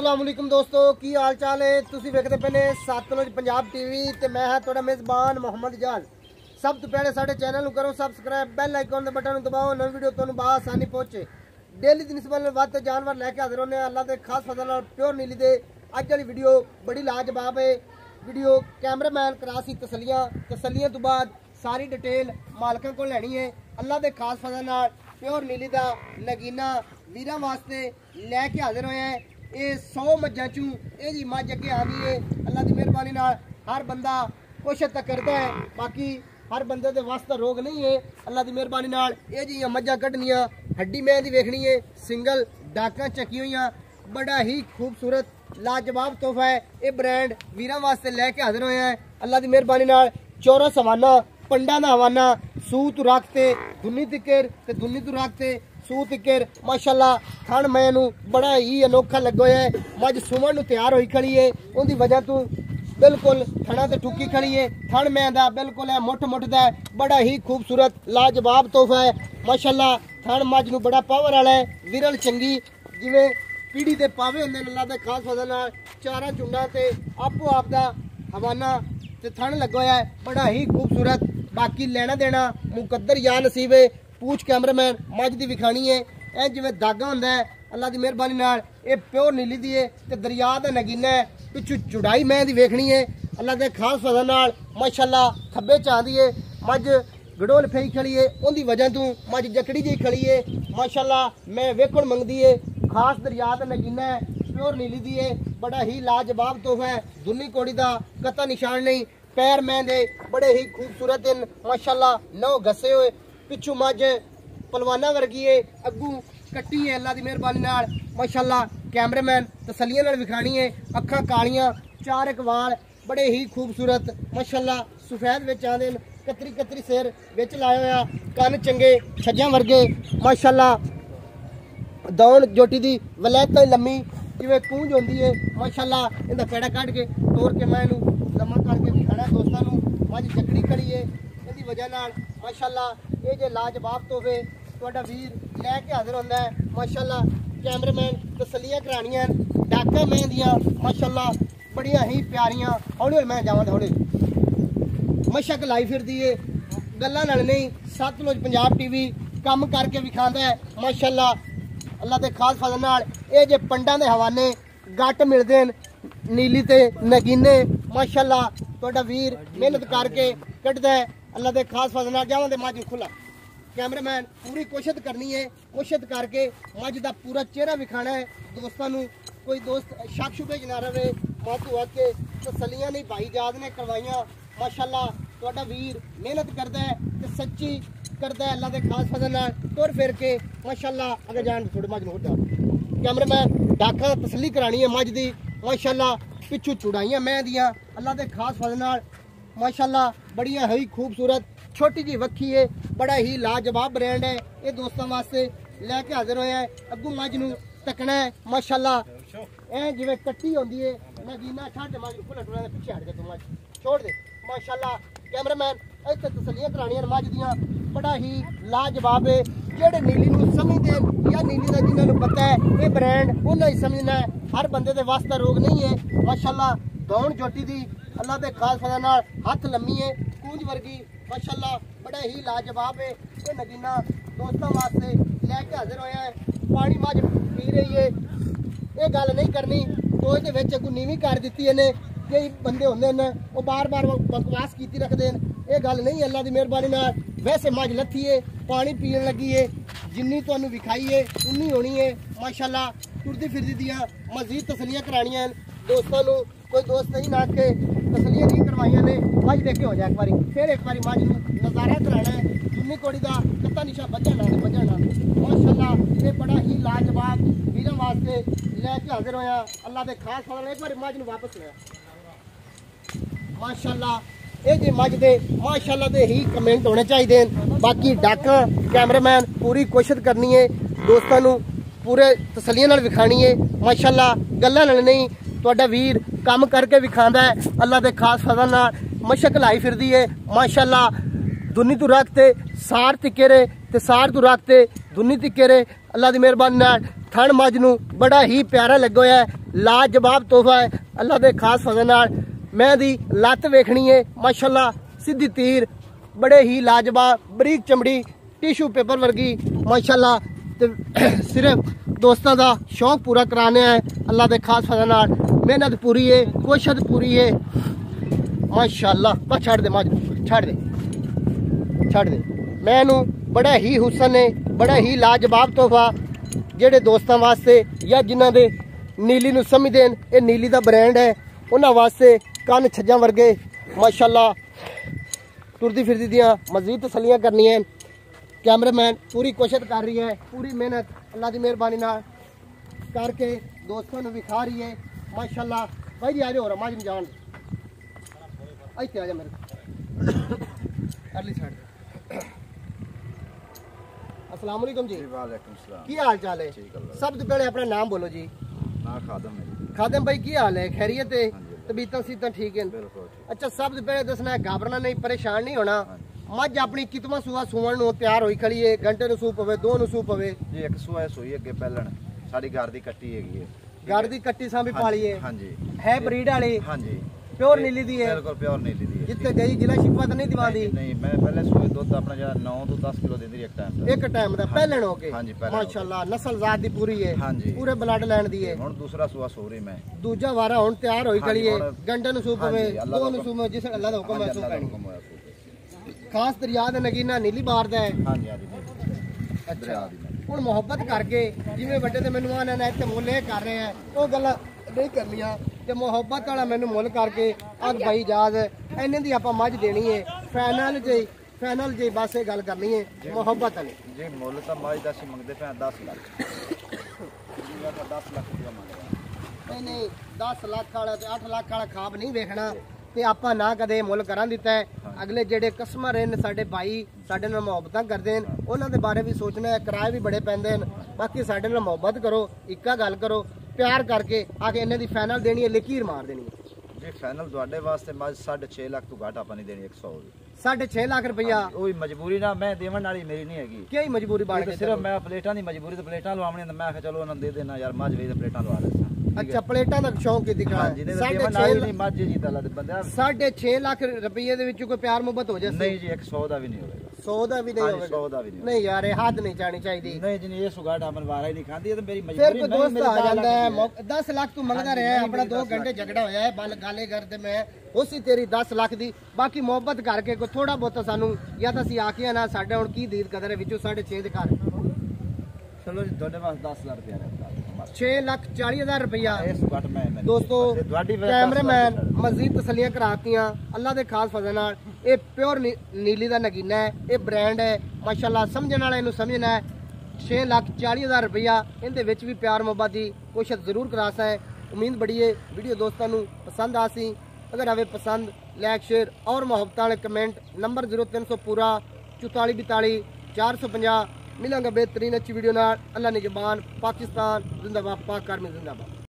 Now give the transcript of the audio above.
ਅਸਲਾਮ ਦੋਸਤੋ, ਕੀ ਹਾਲ ਚਾਲ ਹੈ? ਤੁਸੀਂ ਵੇਖਦੇ ਪਏ ਨੇ ਸਤਲੁਜ ਪੰਜਾਬ ਟੀਵੀ ਤੇ ਮੈਂ ਹਾਂ ਤੁਹਾਡਾ ਮੇਜ਼ਬਾਨ ਮੁਹੰਮਦ ਜਾਨ ਸਭ ਤੋਂ ਪਹਿਲੇ ਸਾਡੇ ਚੈਨਲ ਨੂੰ ਕਰੋ ਸਬਸਕ੍ਰਾਈਬ, ਬੈਲ ਆਈਕਨ ਦੇ ਬਟਨ ਨੂੰ ਦਬਾਓ, ਨਵੀਂ ਵੀਡੀਓ ਤੁਹਾਨੂੰ ਬਾਸਾਨੀ ਪਹੁੰਚੇ। ਡੇਲੀ ਦੀ ਨਿਸਬਤ ਨਾਲ ਵੱਧ ਜਾਨਵਰ ਲੈ ਕੇ ਹਾਜ਼ਰ ਹੁੰਦੇ ਹਾਂ। ਅੱਲਾ ਦੇ ਖਾਸ ਫਜ਼ਲ ਨਾਲ ਪਿਓਰ ਨੀਲੀ ਦੇ ਅੱਜ ਵਾਲੀ ਵੀਡੀਓ ਬੜੀ ਲਾਜਵਾਬ ਹੈ। ਵੀਡੀਓ ਕੈਮਰਾਮੈਨ ਕਰਾਸੀ ਤਸਲੀਆਂ ਤਸਲੀਆਂ ਤੋਂ ਬਾਅਦ ਸਾਰੀ ਡਿਟੇਲ ਮਾਲਕਾਂ ਕੋਲ ਲੈਣੀ ਹੈ। ਅੱਲਾ ਦੇ ਖਾਸ ਫਜ਼ਲ ਨਾਲ ਪਿਓਰ ਨੀਲੀ ਦਾ ਨਗੀਨਾ ਵੀਰਾਂ ਵਾਸਤੇ ਲੈ ਕੇ ਹਾਜ਼ਰ ਹੋਇਆ ਇਹ 100 ਮੱਝਾਂ ਚੋਂ ਇਹ ਜੀ ਮੱਝ ਅੱਗੇ ਆ ਗਈ ਹੈ ਅੱਲਾ ਦੀ ਮਿਹਰਬਾਨੀ ਨਾਲ ਹਰ ਬੰਦਾ ਕੋਸ਼ਿਸ਼ ਤਾਂ ਕਰਦਾ ਹੈ, ਬਾਕੀ ਹਰ ਬੰਦੇ ਦੇ ਵਾਸਤੇ ਰੋਗ ਨਹੀਂ ਹੈ ਅੱਲਾ ਦੀ ਮਿਹਰਬਾਨੀ ਨਾਲ ਇਹ ਜੀ ਮੱਝਾਂ ਕੱਢਣੀਆਂ, ਹੱਡੀ ਮੈਂ ਦੀ ਵੇਖਣੀ ਹੈ ਸਿੰਗਲ ਡਾਕਾਂ ਚੱਕੀ ਹੋਈਆਂ, ਬੜਾ ਹੀ ਖੂਬਸੂਰਤ, ਲਾਜਵਾਬ ਤੋਹਫਾ ਹੈ। ਇਹ ਬ੍ਰਾਂਡ ਵੀਰਾਂ ਵਾਸਤੇ ਲੈ ਕੇ ਹਾਜ਼ਰ ਹੋਇਆ ਹੈ। ਅੱਲਾ ਦੀ ਮਿਹਰਬਾਨੀ ਨਾਲ ਚੌਰਾ ਸਵਾਨਾ, ਪੰਡਾਂ ਦਾ ਹਵਾਨਾ, ਸੂਤ ਰੱਖ ਤੇ ਦੁਨੀ ਤਿੱਕਰ ਤੇ ਦੁਨੀ ਤੋਂ ਰੱਖ ਤੇ ਸੂਤ ਤਿੱਕਰ ਮਾਸ਼ਾਅੱਲਾ, ਥਣ ਮੈਂ ਨੂੰ ਬੜਾ ਹੀ ਅਨੋਖਾ ਲੱਗੋ ਹੈ। ਮੱਝ ਸੁਮਣ ਨੂੰ ਤਿਆਰ ਹੋਈ ਖੜੀ ਹੈ ਉਹਦੀ ਵਜ੍ਹਾ ਤੋਂ ਬਿਲਕੁਲ ਥਣਾ ਤੇ ਠੁੱਕੀ ਖੜੀ ਹੈ ਥਣ ਮੈਂ ਦਾ ਬਿਲਕੁਲ ਹੈ ਮੁੱਠ ਮੁੱਠ ਦਾ ਬੜਾ ਹੀ ਖੂਬਸੂਰਤ, ਲਾਜਵਾਬ ਤੋਹਫਾ ਹੈ। ਮਾਸ਼ਾਅੱਲਾ, ਥਣ ਮੱਝ ਨੂੰ ਬੜਾ ਪਾਵਰ ਵਾਲਾ ਹੈ, ਵਿਰਲ ਚੰਗੀ, ਜਿਵੇਂ ਪੀੜੀ ਦੇ ਪਾਵੇ ਹੁੰਦੇ ਨੇ, ਅੱਲਾ ਦੇ ਖਾਸ ਫਜ਼ਲ ਨਾਲ, ਚਾਰਾਂ ਚੁੰਡਾਂ ਤੇ ਆਪੋ ਆਪ ਦਾ ਹਵਾਨਾ ਤੇ ਥਣ ਲੱਗਾ ਹੈ, ਬੜਾ ਹੀ ਖੂਬਸੂਰਤ। ਬਾਕੀ ਲੈਣਾ ਦੇਣਾ ਮੁਕੱਦਰ ਯਾ ਨਸੀਬੇ ਪੂਛ ਕੈਮਰਾਮੈਨ ਮੱਝ ਦੀ ਵਿਖਾਣੀ ਹੈ ਇਹ ਜਿਵੇਂ ਦਾਗਾ ਹੁੰਦਾ ਹੈ ਅੱਲਾ ਦੀ ਮਿਹਰਬਾਨੀ ਨਾਲ ਇਹ ਪਿਓਰ ਨੀਲੀ ਦੀ ਹੈ ਤੇ ਦਰਿਆ ਦਾ ਨਗੀਨਾ ਹੈ ਪਿੱਛੋਂ ਚੁੜਾਈ ਮੈਂ ਦੀ ਵੇਖਣੀ ਹੈ ਅੱਲਾ ਦੇ ਖਾਸ ਫਜ਼ਲ ਨਾਲ ਮਾਸ਼ਾਅੱਲਾ ਖੱਬੇ ਚਾਂਦੀ ਹੈ ਮੱਝ ਗਡੋਲ ਫਈ ਖੜੀ ਏ ਉਹਦੀ ਵਜ੍ਹਾ ਤੋਂ ਮੱਝ ਜਕੜੀ ਜਿਹੀ ਖੜੀ ਏ ਮਾਸ਼ਾਅੱਲਾ ਮੈਂ ਵੇਖਣ ਮੰਗਦੀ ਏ ਖਾਸ ਦਰਿਆ ਦਾ ਨਗੀਨਾ ਹੈ ਪਿਓਰ ਨੀਲੀ ਦੀ ਏ ਬੜਾ ਹੀ ਲਾਜਵਾਬ ਤੋਹਫਾ ਹੈ ਦੁਨੀ ਕੋੜੀ ਦਾ ਕਤਾ ਨਿਸ਼ਾਨ ਨਹੀਂ ਪੈਰ ਮੈਂ ਦੇ ਬੜੇ ਹੀ ਖੂਬਸੂਰਤ ਹਨ ਮਾਸ਼ਾਅੱਲਾ ਨੌ ਗੱਸੇ ਹੋਏ ਪਿੱਛੋਂ ਮੱਝ ਪਲਵਾਨਾ ਵਰਗੀ ਏ, ਅੱਗੂ ਕੱਟੀ ਏ ਅੱਲਾ ਦੀ ਮਿਹਰਬਾਨੀ ਨਾਲ। ਮਾਸ਼ਾਅੱਲਾ, ਕੈਮਰਾਮੈਨ ਤਸੱਲੀਆਂ ਨਾਲ ਵਿਖਾਣੀ ਏ, ਅੱਖਾਂ ਕਾਲੀਆਂ, ਚਾਰ ਇੱਕ ਵਾਲ ਬੜੇ ਹੀ ਖੂਬਸੂਰਤ, ਮਾਸ਼ਾਅੱਲਾ, ਸਫੈਦ ਵਿੱਚ ਆਉਂਦੇ ਨੇ, ਕਤਰੀ ਕਤਰੀ ਸਿਰ ਵਿੱਚ ਲਾਇਆ ਹੋਇਆ ਕੰਨ ਚੰਗੇ, ਛੱਜਾਂ ਵਰਗੇ, ਮਾਸ਼ਾਅੱਲਾ। ਦੌਣ ਜੋਟੀ ਦੀ ਵਲੈਤ ਲੰਮੀ, ਜਿਵੇਂ ਕੂੰਜ ਹੁੰਦੀ ਏ, ਮਾਸ਼ਾਅੱਲਾ, ਇਹਦਾ ਪੈੜਾ ਕੱਢ ਕੇ ਤੋੜ ਕੇ ਮੈਂ ਇਹਨੂੰ ਲੰਮਾ ਕਰਕੇ ਵਿਖਾਣਾ ਦੋਸਤਾਂ ਨੂੰ। ਮੱਝ ਜਕੜੀ ਕਰੀਏ ਇਹਦੀ ਵਜ੍ਹਾ ਨਾਲ, ਮਾਸ਼ਾਅੱਲਾ ਇਹ ਜੇ ਲਾਜਵਾਬ ਤੋਹਫੇ ਤੁਹਾਡਾ ਵੀਰ ਲੈ ਕੇ ਹਾਜ਼ਰ ਹੁੰਦਾ ਹੈ, ਮਾਸ਼ਾਅੱਲਾ, ਕੈਮਰਾਮੈਨ ਤਸਲੀਆਂ ਕਰਾਣੀਆਂ ਡਾਕਾ ਮੈਂ ਦੀਆਂ, ਮਾਸ਼ਾਅੱਲਾ, ਬੜੀਆਂ ਹੀ ਪਿਆਰੀਆਂ, ਹੌਲੀ ਹੌਲੀ ਮੈਂ ਜਾਵਾਂ ਹੌਲੀ ਮਸ਼ਕ ਲਾਈ ਫਿਰਦੀ ਏ, ਗੱਲਾਂ ਨਾਲ ਨਹੀਂ, ਸਤਲੁਜ ਪੰਜਾਬ ਟੀਵੀ ਕੰਮ ਕਰਕੇ ਵਿਖਾਉਂਦਾ ਹੈ, ਮਾਸ਼ਾਅੱਲਾ, ਅੱਲਾ ਦੇ ਖਾਸ ਫਜ਼ਲ ਨਾਲ, ਇਹ ਜੇ ਪੰਡਾਂ ਦੇ ਹਵਾਨੇ ਗੱਟ ਮਿਲਦੇ ਨੇ ਨੀਲੀ ਤੇ ਨਗੀਨੇ, ਮਾਸ਼ਾਅੱਲਾ, ਤੁਹਾਡਾ ਵੀਰ ਮਿਹਨਤ ਕਰਕੇ ਕੱਢਦਾ ਹੈ ਅੱਲਾ ਦੇ ਖਾਸ ਫਜ਼ਲ ਨਾਲ ਜਾਵਾਂ ਦੇ ਮੱਝ ਖੁੱਲਾ ਕੈਮਰਾਮੈਨ, ਪੂਰੀ ਕੋਸ਼ਿਸ਼ ਕਰਨੀ ਹੈ, ਕੋਸ਼ਿਸ਼ ਕਰਕੇ ਮੱਝ ਦਾ ਪੂਰਾ ਚਿਹਰਾ ਵਿਖਾਣਾ ਹੈ। ਦੋਸਤਾਂ ਨੂੰ ਕੋਈ ਦੋਸਤ ਸ਼ੱਕ ਸ਼ੁਬੇ ਚ ਨਾ ਰਵੇ, ਮਾਤੂ ਆ ਕੇ ਤਸੱਲੀਆਂ ਨਹੀਂ ਭਾਈ ਜਾਦ ਨੇ ਕਰਵਾਈਆਂ। ਮਾਸ਼ਾਅੱਲਾ, ਤੁਹਾਡਾ ਵੀਰ ਮਿਹਨਤ ਕਰਦਾ ਹੈ ਤੇ ਸੱਚੀ ਕਰਦਾ ਹੈ ਅੱਲਾ ਦੇ ਖਾਸ ਫਜ਼ਲ ਨਾਲ। ਤੁਰ ਫਿਰ ਕੇ ਮਾਸ਼ਾਅੱਲਾ ਅਗੇ ਜਾਣ ਥੋੜੇ ਮੱਝ ਨੂੰ ਹੁੱਡਾ ਕੈਮਰਾਮੈਨ, ਡਾਕਾ ਤਸੱਲੀ ਕਰਾਣੀ ਹੈ ਮੱਝ ਦੀ। ਮਾਸ਼ਾਅੱਲਾ, ਪਿੱਛੂ ਚੁੜਾਈਆਂ ਮੈਂ ਦੀਆਂ, ਅੱਲਾ ਦੇ ਖਾਸ ਫਜ਼ਲ ਨਾਲ। ਮਾਸ਼ਾਅੱਲਾ ਬੜੀਆਂ ਹੀ ਖੂਬਸੂਰਤ ਛੋਟੀ ਜੀ ਵੱਖੀ ਹੈ ਬੜਾ ਹੀ ਲਾਜਵਾਬ ਬ੍ਰਾਂਡ ਹੈ ਇਹ ਦੋਸਤਾਂ ਵਾਸਤੇ ਲੈ ਕੇ ਹਾਜ਼ਰ ਹੋਇਆ ਅੱਗੂ ਮੱਝ ਨੂੰ ਤੱਕਣਾ ਹੈ ਮਾਸ਼ਾਅੱਲਾ ਇਹ ਜਿਵੇਂ ਕੱਟੀ ਹੁੰਦੀ ਹੈ ਨਗੀਨਾ ਛੱਡ ਮੱਝ ਖੁੱਲਾ ਟੁਲਾ ਦੇ ਪਿੱਛੇ ਹਟ ਕੇ ਤੂੰ ਮੱਝ ਛੋੜ ਦੇ ਮਾਸ਼ਾਅੱਲਾ ਕੈਮਰਾਮੈਨ ਇੱਥੇ ਤਸਲੀਆਂ ਕਰਾਣੀਆਂ ਮੱਝ ਦੀਆਂ ਬੜਾ ਹੀ ਲਾਜਵਾਬ ਹੈ ਜਿਹੜੇ ਨੀਲੀ ਨੂੰ ਸਮਝਦੇ ਜਾਂ ਨੀਲੀ ਦਾ ਜਿਨ੍ਹਾਂ ਨੂੰ ਪਤਾ ਹੈ ਇਹ ਬ੍ਰਾਂਡ ਉਹਨਾਂ ਹੀ ਸਮਝਣਾ ਹਰ ਬੰਦੇ ਦੇ ਵਾਸਤੇ ਰੋਗ ਨਹੀਂ ਹੈ ਮਾਸ਼ਾਅੱਲਾ ਦੌਣ ਜੋਟੀ ਦੀ ਅੱਲਾ ਦੇ ਖਾਸ ਫਜ਼ਲ ਨਾਲ ਹੱਥ ਲੰਮੀ ਹੈ ਕੂੰਜ ਵਰਗੀ, ਮਾਸ਼ਾਅੱਲਾ, ਬੜਾ ਹੀ ਲਾਜਵਾਬ ਹੈ ਇਹ ਨਗੀਨਾ ਦੋਸਤਾਂ ਵਾਸਤੇ ਲੈ ਕੇ ਹਾਜ਼ਰ ਹੋਇਆ ਹੈ। ਪਾਣੀ ਮੱਝ ਪੀ ਰਹੀ ਹੈ ਇਹ ਗੱਲ ਨਹੀਂ ਕਰਨੀ ਕੋਈ ਦੇ ਵਿੱਚ ਕੋਈ ਨੀਵੀਂ ਕਰ ਦਿੱਤੀ ਇਹਨੇ ਕਈ ਬੰਦੇ ਹੁੰਦੇ ਨੇ, ਉਹ ਬਾਰ-ਬਾਰ ਬਕਵਾਸ ਕੀਤੀ ਰੱਖਦੇ ਨੇ। ਇਹ ਗੱਲ ਨਹੀਂ, ਅੱਲਾ ਦੀ ਮਿਹਰਬਾਨੀ ਨਾਲ ਵੈਸੇ ਮੱਝ ਲੱਥੀ ਏ, ਪਾਣੀ ਪੀਣ ਲੱਗੀ ਏ, ਜਿੰਨੀ ਤੁਹਾਨੂੰ ਵਿਖਾਈ ਏ, ਉਨੀ ਹੋਣੀ ਏ। ਮਾਸ਼ਾਅੱਲਾ, ਤੁਰਦੀ ਫਿਰਦੀ ਦੀਆਂ ਮਜ਼ੀਦ ਤਸਲੀਆਂ ਕਰਾਣੀਆਂ ਦੋਸਤਾਂ ਨੂੰ ਕੋਈ ਦੋਸਤ ਨਹੀਂ ਨਾ ਕੇ ਤਸਲੀਆਂ ਨਹੀਂ ਕਰਵਾਈਆਂ ਨੇ। ਮੱਝ ਦੇ ਕੇ ਹੋ ਜਾ ਇੱਕ ਵਾਰੀ, ਫਿਰ ਇੱਕ ਵਾਰੀ ਮੱਝ ਨੂੰ ਨਜ਼ਾਰਾ ਕਰਾਣਾ ਹੈ। ਜੁੰਨੀ ਕੋੜੀ ਦਾ ਕੱਤਾ ਨਿਸ਼ਾ ਵੱਜਣਾ ਹੈ ਵੱਜਣਾ ਮਾਸ਼ਾਅੱਲਾ, ਇਹ ਬੜਾ ਹੀ ਲਾਜਵਾਬ ਵੀਰਾਂ ਵਾਸਤੇ ਲੈ ਕੇ ਹਾਜ਼ਰ ਹੋਇਆ। ਅੱਲਾ ਦੇ ਖਾਸ ਫਜ਼ਲ ਨਾਲ ਇੱਕ ਵਾਰੀ ਮੱਝ ਨੂੰ ਵਾਪਸ ਲਿਆ। ਮਾਸ਼ਾਅੱਲਾ, ਇਹ ਜੇ ਮੱਝ ਦੇ, ਮਾਸ਼ਾਅੱਲਾ ਦੇ ਹੀ ਕਮੈਂਟ ਹੋਣੇ ਚਾਹੀਦੇ ਨੇ ਬਾਕੀ ਡਾਕਾ, ਕੈਮਰਾਮੈਨ ਪੂਰੀ ਕੋਸ਼ਿਸ਼ ਕਰਨੀ ਹੈ। ਦੋਸਤਾਂ ਨੂੰ ਪੂਰੇ ਤਸੱਲੀਆਂ ਨਾਲ ਵਿਖਾਣੀ ਹੈ। ਮਾਸ਼ਾਅੱਲਾ, ਗੱਲਾਂ ਨਾਲ ਨਹੀਂ ਤੁਹਾਡਾ ਵੀਰ ਕੰਮ ਕਰਕੇ ਵਿਖਾਉਂਦਾ ਹੈ। ਅੱਲਾ ਦੇ ਖਾਸ ਫਜ਼ਲ ਨਾਲ ਮਸ਼ਕ ਲਾਈ ਫਿਰਦੀ ਹੈ ਮਾਸ਼ਾਅੱਲਾ, ਦੁਨੀ ਤੋਂ ਰੱਖ ਤੇ ਸਾਰ ਤਿੱਕੇ ਰੇ ਤੇ ਸਾਰ ਤੋਂ ਰੱਖ ਤੇ ਦੁਨੀ ਤਿੱਕੇ ਰੇ ਅੱਲਾ ਦੀ ਮਿਹਰਬਾਨੀ ਨਾਲ ਥਣ ਮੱਝ ਨੂੰ ਬੜਾ ਹੀ ਪਿਆਰਾ ਲੱਗਿਆ ਹੈ। ਲਾਜਵਾਬ ਤੋਹਫਾ ਹੈ। ਅੱਲਾ ਦੇ ਖਾਸ ਫਜ਼ਲ ਨਾਲ ਮੈਂ ਦੀ ਲੱਤ ਵੇਖਣੀ ਹੈ ਮਾਸ਼ਾਅੱਲਾ, ਸਿੱਧੀ ਤੀਰ, ਬੜੇ ਹੀ ਲਾਜਵਾਬ, ਬਰੀਕ ਚਮੜੀ, ਟਿਸ਼ੂ ਪੇਪਰ ਵਰਗੀ। ਮਾਸ਼ਾਅੱਲਾ, ਤੇ ਸਿਰਫ ਦੋਸਤਾਂ ਦਾ ਸ਼ੌਕ ਪੂਰਾ ਕਰਾਣੇ ਹੈ ਅੱਲਾ ਦੇ ਖਾਸ ਫਜ਼ਲ ਨਾਲ ਮਿਹਨਤ ਪੂਰੀ ਹੈ ਕੋਸ਼ਿਸ਼ ਪੂਰੀ ਹੈ ਮਾਸ਼ਾਅੱਲਾ, ਬਸ ਛੱਡ ਦੇ ਮੱਝ ਛੱਡ ਦੇ। ਛੱਡ ਦੇ। ਮੈਨੂੰ ਬੜਾ ਹੀ ਹੁਸਨ ਨੇ ਬੜਾ ਹੀ ਲਾਜਵਾਬ ਤੋਹਫਾ ਜਿਹੜੇ ਦੋਸਤਾਂ ਵਾਸਤੇ ਜਾਂ ਜਿਨ੍ਹਾਂ ਦੇ ਨੀਲੀ ਨੂੰ ਸਮਝਦੇ ਨੇ ਇਹ ਨੀਲੀ ਦਾ ਬ੍ਰਾਂਡ ਹੈ। ਉਹਨਾਂ ਵਾਸਤੇ ਕੰਨ ਛੱਜਾਂ ਵਰਗੇ, ਮਾਸ਼ਾਅੱਲਾ ਤੁਰਦੀ ਫਿਰਦੀ ਦੀਆਂ ਮਜ਼ੀਦ ਤਸੱਲੀਆਂ ਕਰਨੀਆਂ ਕੈਮਰਾਮੈਨ ਪੂਰੀ ਕੋਸ਼ਿਸ਼ ਕਰ ਰਹੀ ਹੈ, ਪੂਰੀ ਮਿਹਨਤ, ਅੱਲਾ ਦੀ ਮਿਹਰਬਾਨੀ ਨਾਲ ਕਰਕੇ ਦੋਸਤਾਂ ਨੂੰ ਵਿਖਾ ਰਹੀ ਹੈ। ਮਾਸ਼ਾਅੱਲਾ ਭਾਈ ਜੀ ਆ ਜਾਓ ਰਮਾਜ ਨੂੰ ਜਾਣ ਇੱਥੇ ਆ ਜਾ ਮੇਰੇ ਅਰਲੀ ਸਾਈਡ ਅਸਲਾਮ ਵਾਲੇਕੁਮ ਜੀ ਵਾਲੇਕੁਮ ਸਲਾਮ ਕੀ ਹਾਲ ਚਾਲ ਹੈ ਠੀਕ ਅੱਲਾ ਸਭ ਤੋਂ ਪਹਿਲੇ ਆਪਣਾ ਨਾਮ ਬੋਲੋ ਜੀ ਨਾ ਖਾਦਮ ਹੈ ਜੀ ਖਾਦਮ ਭਾਈ ਕੀ ਹਾਲ ਹੈ ਖੈਰੀਅਤ ਹੈ ਹਾਂਜੀ। ਤਬੀਅਤਾਂ ਸੀਤਾਂ ਠੀਕ ਹਨ ਬਿਲਕੁਲ ਠੀਕ ਅੱਛਾ ਸਭ ਤੋਂ ਪਹਿਲੇ ਦੱਸਣਾ ਹੈ ਘਬਰਾਣਾ ਨਹੀਂ ਪਰੇਸ਼ਾਨ ਨਹੀਂ ਹੋਣਾ ਹਾਂਜੀ। ਮੱਝ ਆਪਣੀ ਕਿਤਵਾ ਸੂਆ ਸੂਣ ਨੂੰ ਤਿਆਰ ਹੋਈ ਖੜੀ ਏ ਘੰਟੇ ਨੂੰ ਸੂਪ ਪਵੇ ਦੋ ਨੂੰ ਸੂਪ ਪਵੇ ਜੀ ਇੱਕ ਸੂਆ ਸੋਈ ਅੱਗੇ ਪਹਿਲਣ ਸਾਡੀ ਘਰ ਦੀ ਕੱਟੀ ਹੈਗੀ ਹੈ ਗੜ ਦੀ ਕੱਟੀ ਸਾਂਭੀ ਪਾਲੀ ਏ। ਹਾਂਜੀ ਹੈ ਬਰੀਡ ਵਾਲੀ। ਹਾਂਜੀ। ਪਿਓਰ ਨੀਲੀ ਦੀ ਏ। ਬਿਲਕੁਲ ਪਿਓਰ ਨੀਲੀ ਦੀ ਹੈ ਜਿੱਥੇ ਗਈ ਜ਼ਿਲ੍ਹਾ ਸ਼ਿਕਵਾ ਤਾਂ ਨਹੀਂ ਦਿਵਾਦੀ ਨਹੀਂ ਮੈਂ ਪਹਿਲੇ ਸੂਏ ਦੁੱਧ ਆਪਣਾ ਜਿਹੜਾ 9 ਤੋਂ 10 ਕਿਲੋ ਦਿੰਦੀ ਇੱਕ ਟਾਈਮ ਦਾ। ਇੱਕ ਟਾਈਮ ਦਾ ਪਹਿਲਣ ਹੋ ਕੇ। ਹਾਂਜੀ, ਪਹਿਲਣ ਹੋ। ਮਾਸ਼ਾਅੱਲਾ ਨਸਲ ਜ਼ਾਤ ਦੀ ਪੂਰੀ ਏ। ਹਾਂਜੀ। ਪੂਰੇ ਬਲੱਡ ਲਾਈਨ ਦੀ ਏ। ਹੁਣ ਦੂਸਰਾ ਸੂਆ ਸੋ ਰਹੀ ਮੈਂ। ਦੂਜਾ ਵਾਰਾ ਹੁਣ ਤਿਆਰ ਹੋਈ ਏ। ਹੁਣ- ਘੰਟੇ ਨੂੰ ਸੂਪ ਅੱਲਾ ਦੋ ਨੂੰ। ਸੂਪ ਜਿਸ ਅੱਲਾ ਦਾ ਹੁਕਮ ਹੈ ਸੋ ਹੋਇਆ ਸੂਏ। ਖਾਸ ਦਰਿਆ ਦੇ ਨਗੀਨਾ ਨੀਲੀ ਬਾਰ ਦਾ ਹੈ ਹਾਂਜੀ ਹਾਂਜੀ ਦਰਿਆ ਦੀ। ਹੁਣ ਮੁਹੱਬਤ ਕਰਕੇ ਜਿਵੇਂ ਵੱਡੇ ਤੇ ਮੈਨੂੰ ਆਣਾ ਨਾ ਇੱਥੇ ਮੁੱਲ ਇਹ ਕਰ ਰਹੇ ਆ ਉਹ ਗੱਲਾਂ ਨਹੀਂ ਕਰਨੀਆਂ ਤੇ ਮੁਹੱਬਤ ਵਾਲਾ ਮੈਨੂੰ ਮੁੱਲ ਕਰਕੇ ਅੱਜ ਭਾਈ ਜਾਜ਼ ਇਹਨੇ ਦੀ ਆਪਾਂ ਮੱਝ ਦੇਣੀ ਏ। ਫਾਈਨਲ ਜੇ ਫਾਈਨਲ ਜੇ ਬਸ ਇਹ ਗੱਲ ਕਰਨੀ ਏ ਮੁਹੱਬਤ ਵਾਲੀ। ਜੀ ਮੁੱਲ ਤਾਂ ਮਾਜ ਦਾ ਸੀ ਮੰਗਦੇ ਪਏ 10 ਲੱਖ। ਜੀ ਆਪਾਂ 10 ਲੱਖ ਰੁਪਇਆ ਮੰਗ ਰਹੇ ਨਹੀਂ ਨਹੀਂ 10 ਲੱਖ ਵਾਲਾ ਤੇ 8 ਲੱਖ ਵਾਲਾ ਖਾਬ ਨਹੀਂ ਵੇਖਣਾ ਤੇ ਆਪਾਂ ਨਾ ਕਦੇ ਮੁੱਲ ਕਰਾਂ ਦਿੱਤਾ। ਅਗਲੇ ਜਿਹੜੇ ਕਸਟਮਰ ਨੇ ਸਾਡੇ ਭਾਈ ਸਾਡੇ ਨਾਲ ਮੁਹੱਬਤਾਂ ਕਰਦੇ ਨੇ ਉਹਨਾਂ ਦੇ ਬਾਰੇ ਵੀ ਸੋਚਣਾ ਹੈ ਕਿਰਾਏ ਵੀ ਬੜੇ ਪੈਂਦੇ ਨੇ ਬਾਕੀ ਸਾਡੇ ਨਾਲ ਮੁਹੱਬਤ ਕਰੋ ਇੱਕਾ ਗੱਲ ਕਰੋ ਪਿਆਰ ਕਰਕੇ ਆ ਕੇ ਇਹਨਾਂ ਦੀ ਫਾਈਨਲ ਦੇਣੀ ਹੈ ਲਕੀਰ ਮਾਰ ਦੇਣੀ ਹੈ। ਜੀ ਫਾਈਨਲ ਤੁਹਾਡੇ ਵਾਸਤੇ ਮਾਜ 6.5 ਲੱਖ ਤੋਂ ਘੱਟ ਆਪਾਂ ਨਹੀਂ ਦੇਣੀ 100 ਦੀ ਸਾਢੇ 6 ਲੱਖ ਰੁਪਇਆ ਉਹ ਵੀ ਮਜਬੂਰੀ ਨਾਲ ਮੈਂ ਦੇਵਣ ਵਾਲੀ ਮੇਰੀ ਨਹੀਂ ਹੈਗੀ। ਕੀ ਮਜਬੂਰੀ ਤਾਂ ਗਈ ਸਿਰਫ ਮੈਂ ਪਲੇਟਾਂ ਦੀ ਮਜਬੂਰੀ ਤੇ ਪਲੇਟਾਂ ਲਵਾਉਣੀਆਂ ਤਾਂ ਮੈਂ ਕਿਹਾ ਚਲੋ ਉਹਨਾਂ ਨੂੰ ਦੇ ਦੇਣਾ ਯਾਰ ਮੱਝ ਵੇਚ ਪਲੇਟਾਂ ਲਵਾ ਲੈਣਾ ਅੱਛਾ ਪਲੇਟਾਂ ਦਾ ਸ਼ੌਂਕ ਕੀ ਦਿਖਾ ਵਾਲੀ ਛੇ ਨਹੀਂ ਮੱਝ ਜੀ ਲੱਦ ਬੰਦਾ। ਸਾਢੇ 6 ਲੱਖ ਰੁਪਏ ਦੇ ਵਿੱਚ ਕੋਈ ਪਿਆਰ ਮੁਹੱਬਤ ਹੋ ਜਾਏ ਨਹੀਂ ਜੀ 100 ਦਾ ਵੀ ਨਹੀਂ ਹੋਵੇਗਾ। 100 ਦਾ ਵੀ ਨਹੀਂ ਹੋਵੇਗਾ। 100 ਦਾ ਵੀ ਨਹੀਂ ਨਹੀਂ ਯਾਰ ਇਹ ਹੱਦ ਨਹੀਂ ਚਾਣੀ ਚਾਹੀਦੀ। ਨਹੀਂ ਜੀ ਨਹੀਂ ਇਹ ਸੁਗਾਟ ਆਪਨ ਵਾਰਾ ਹੀ ਨਹੀਂ ਖਾਂਦੀ ਇਹ ਤਾਂ ਮੇਰੀ ਮਜਬੂਰੀ ਨਹੀਂ ਦੋਸਤ ਮੇਰੀ ਆ ਤਾਂ ਜਾਂਦਾ ਹੈ ਲੱਗਦੀ 10 ਲੱਖ ਤੂੰ ਮੰਗਦਾ ਰਿਹਾ ਹੈ, ਆਪਣਾ 2 ਘੰਟੇ ਝਗੜਾ ਹੋਇਆ ਹੈ ਬਲ ਗਾਲੇ ਕਰਦੇ ਮੈਂ ਉਸੇ ਤੇਰੀ 10 ਲੱਖ ਦੀ। ਬਾਕੀ ਮੁਹੱਬਤ ਕਰਕੇ ਕੋਈ ਥੋੜਾ ਬਹੁਤ ਸਾਨੂੰ ਜਾਂ ਤਾਂ ਅਸੀਂ ਆਖਿਆ ਨਾ ਸਾਡੇ ਹੁਣ ਕੀ ਦੀਦ ਕਦਰ ਹੈ ਵਿੱਚੋਂ 6.5 ਦੇ ਘਰ। ਜੀ ਤੁਹਾਡੇ ਪਾਸ 10 ਲੱਖ ਰੁਪਇਆ ਹੈ 6 ਲੱਖ 40 ਹਜ਼ਾਰ ਰੁਪਇਆ ਇਹ ਸੁਗਾਟ ਮੈਂ ਮੈਨੂੰ- ਦੋਸਤੋ ਤੇ ਤੁਹਾਡੀ ਵਜ੍ਹਾ ਦਸ ਕੈਮਰਾਮੈਨ ਲੱਖ ਮਜ਼ੀਦ ਤਸੱਲੀਆਂ ਕਰਾਤੀਆਂ। ਅੱਲਾ ਦੇ ਖਾਸ ਫਜ਼ਲ ਨਾਲ। ਇਹ ਪਿਓਰ ਨੀਲੀ ਦਾ ਨਗੀਨਾ ਹੈ। ਇਹ ਬ੍ਰਾਂਡ ਹੈ। ਮਾਸ਼ਾਅੱਲਾ ਸਮਝਣ ਵਾਲਾ ਇਹਨੂੰ ਸਮਝਣਾ ਹੈ। 6 ਲੱਖ 40 ਹਜ਼ਾਰ ਰੁਪਇਆ ਇਹਦੇ ਵਿੱਚ ਵੀ ਪਿਆਰ ਮੁਹੱਬਤ ਦੀ ਕੋਸ਼ਿਸ਼ ਜ਼ਰੂਰ ਕਰਾਸਾ ਹੈ। ਉਮੀਦ ਬੜੀ ਹੈ ਵੀਡੀਓ ਦੋਸਤਾਂ ਨੂੰ ਪਸੰਦ ਆਸੀ। ਅਗਰ ਆਵੇ ਪਸੰਦ ਲਾਈਕ ਸ਼ੇਅਰ ਔਰ ਮੁਹੱਬਤਾਂ ਵਾਲੇ ਕਮੈਂਟ ਨੰਬਰ 0300 ਪੂਰਾ 4442 450 ਮਿਲਾਂਗਾ ਬਿਹਤਰੀਨ ਅੱਛੀ ਵੀਡੀਓ ਨਾਲ ਅੱਲਾ ਨਿਗਬਾਨ ਪਾਕਿਸਤਾਨ ਜ਼ਿੰਦਾਬਾਦ ਪਾਕ ਆਰਮੀ ਜ਼ਿੰਦਾਬਾਦ